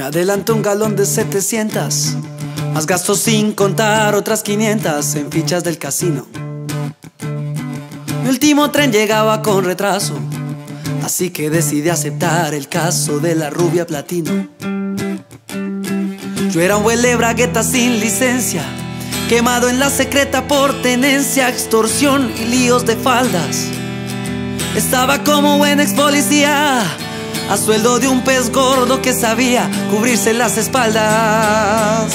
Me adelanto un galón de 700, más gasto sin contar otras 500 en fichas del casino. Mi último tren llegaba con retraso, así que decidí aceptar el caso de la rubia platino. Yo era un huele bragueta sin licencia, quemado en la secreta por tenencia, extorsión y líos de faldas. Estaba como buen ex policía a sueldo de un pez gordo que sabía cubrirse las espaldas.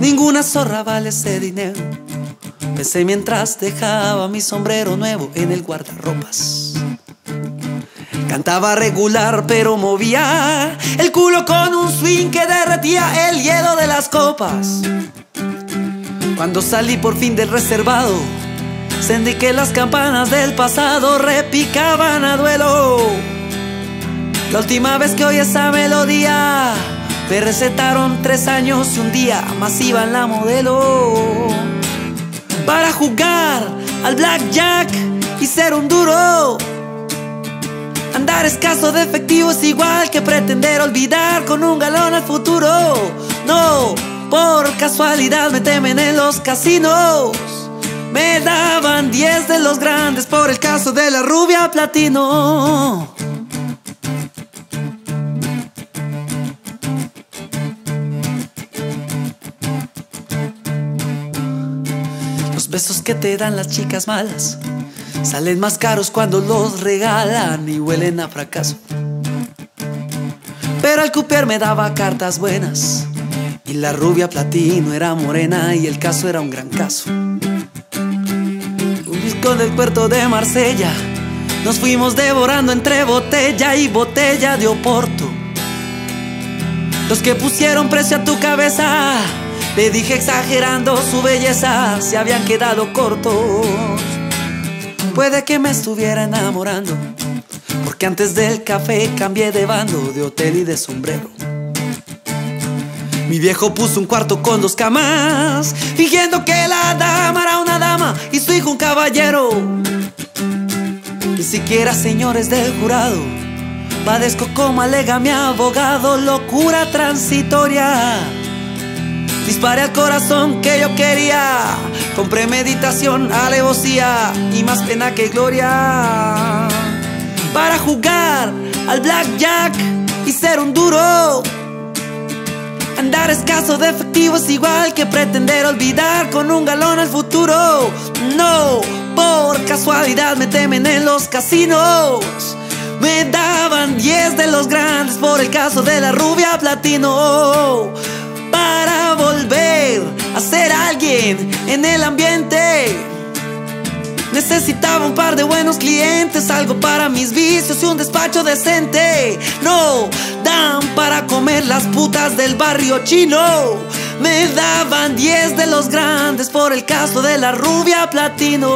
Ninguna zorra vale ese dinero. Pensé mientras dejaba mi sombrero nuevo en el guardarropas. Cantaba regular pero movía el culo con un swing que derretía el hielo de las copas. Cuando salí por fin del reservado, sentí que las campanas del pasado repicaban a duelo. La última vez que oí esa melodía, me recetaron tres años y un día más iba en la modelo. Para jugar al blackjack y ser un duro. Andar escaso de efectivo es igual que pretender olvidar con un galón al futuro. No, por casualidad me temen en los casinos. Me daban 10 de los grandes por el caso de la rubia platino. Besos que te dan las chicas malas salen más caros cuando los regalan y huelen a fracaso. Pero el cupier me daba cartas buenas y la rubia platino era morena y el caso era un gran caso. Un disco del puerto de Marsella nos fuimos devorando entre botella y botella de Oporto. Los que pusieron precio a tu cabeza le dije exagerando su belleza, se habían quedado cortos. Puede que me estuviera enamorando, porque antes del café cambié de bando, de hotel y de sombrero. Mi viejo puso un cuarto con dos camas, fingiendo que la dama era una dama y su hijo un caballero. Ni siquiera señores del jurado, padezco como alega mi abogado, locura transitoria. Disparé al corazón que yo quería, con premeditación, alevosía y más pena que gloria. Para jugar al blackjack y ser un duro. Andar escaso de efectivo es igual que pretender olvidar con un galón el futuro. No, por casualidad me temen en los casinos. Me daban 10 de los grandes por el caso de la rubia platino en el ambiente. Necesitaba un par de buenos clientes, algo para mis vicios y un despacho decente. No dan para comer las putas del barrio chino. Me daban 10 de los grandes por el caso de la rubia platino.